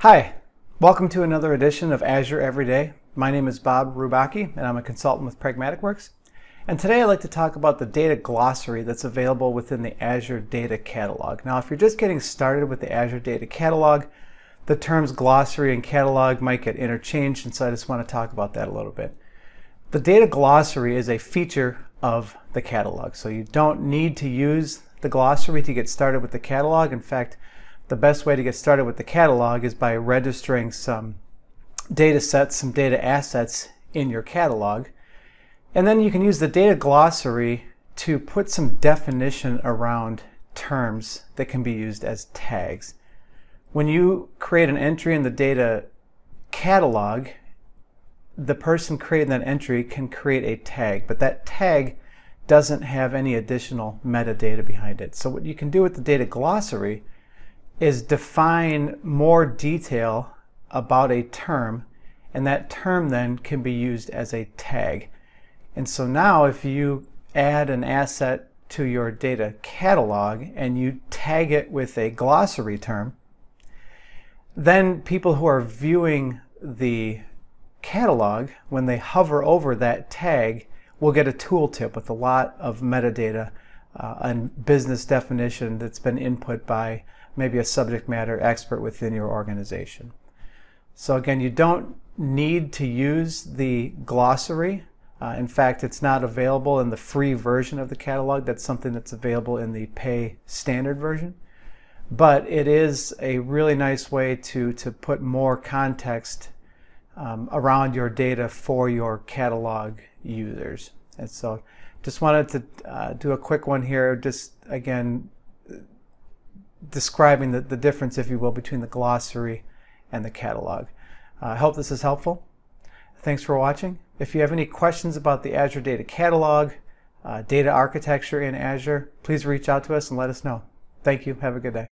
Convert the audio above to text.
Hi, welcome to another edition of Azure Everyday. My name is Bob Rubocki and I'm a consultant with Pragmatic Works. And today I'd like to talk about the data glossary that's available within the Azure Data Catalog. Now, if you're just getting started with the Azure Data Catalog, the terms glossary and catalog might get interchanged, and so I just want to talk about that a little bit. The data glossary is a feature of the catalog, so you don't need to use the glossary to get started with the catalog. In fact, the best way to get started with the catalog is by registering some data sets, some data assets in your catalog. And then you can use the data glossary to put some definition around terms that can be used as tags. When you create an entry in the data catalog, the person creating that entry can create a tag, but that tag doesn't have any additional metadata behind it. So what you can do with the data glossary is define more detail about a term, and that term then can be used as a tag. And so now if you add an asset to your data catalog and you tag it with a glossary term, then people who are viewing the catalog, when they hover over that tag, will get a tooltip with a lot of metadata uh, and business definition that's been input by maybe a subject matter expert within your organization. So again, you don't need to use the glossary. Uh, in fact, it's not available in the free version of the catalog. That's something that's available in the pay standard version but it is a really nice way to, to put more context um, around your data for your catalog users. And so just wanted to uh, do a quick one here, just again, describing the, the difference, if you will, between the glossary and the catalog. Uh, I hope this is helpful. Thanks for watching. If you have any questions about the Azure Data Catalog, uh, data architecture in Azure, please reach out to us and let us know. Thank you. Have a good day.